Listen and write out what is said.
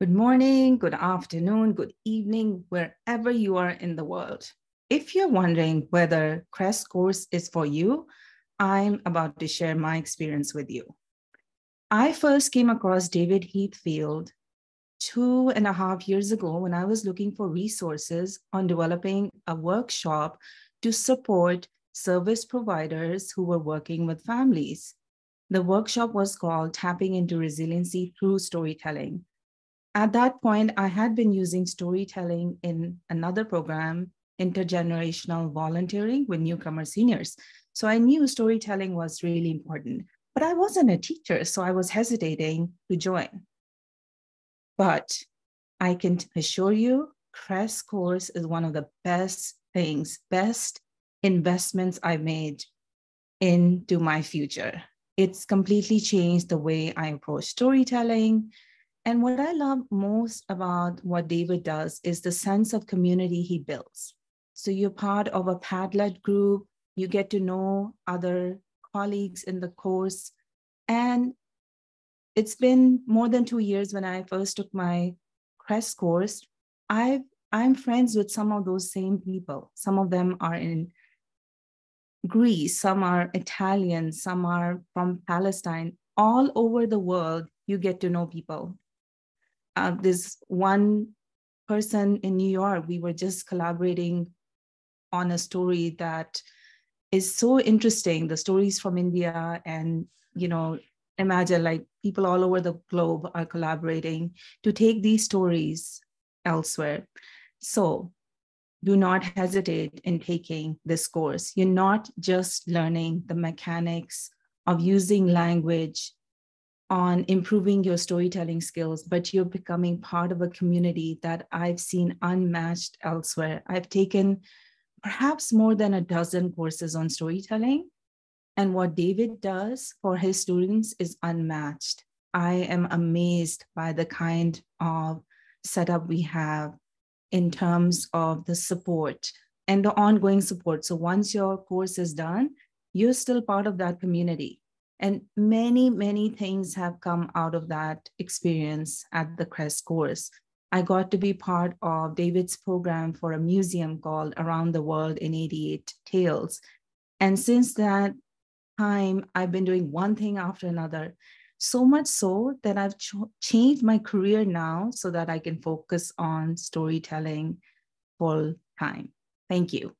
Good morning, good afternoon, good evening, wherever you are in the world. If you're wondering whether CrEST course is for you, I'm about to share my experience with you. I first came across David Heathfield two and a half years ago when I was looking for resources on developing a workshop to support service providers who were working with families. The workshop was called Tapping into Resiliency Through Storytelling at that point, I had been using storytelling in another program, intergenerational volunteering with newcomer seniors. So I knew storytelling was really important, but I wasn't a teacher, so I was hesitating to join. But I can assure you, CrEST course is one of the best things, best investments I've made into my future. It's completely changed the way I approach storytelling, and what I love most about what David does is the sense of community he builds. So you're part of a Padlet group, you get to know other colleagues in the course. And it's been more than two years when I first took my CrEST course. I've, I'm friends with some of those same people. Some of them are in Greece, some are Italian, some are from Palestine. All over the world, you get to know people uh, this one person in New York, we were just collaborating on a story that is so interesting. The stories from India and, you know, imagine like people all over the globe are collaborating to take these stories elsewhere. So do not hesitate in taking this course. You're not just learning the mechanics of using language on improving your storytelling skills, but you're becoming part of a community that I've seen unmatched elsewhere. I've taken perhaps more than a dozen courses on storytelling. And what David does for his students is unmatched. I am amazed by the kind of setup we have in terms of the support and the ongoing support. So once your course is done, you're still part of that community. And many, many things have come out of that experience at the CrEST course. I got to be part of David's program for a museum called Around the World in 88 Tales. And since that time, I've been doing one thing after another, so much so that I've ch- changed my career now so that I can focus on storytelling full time. Thank you.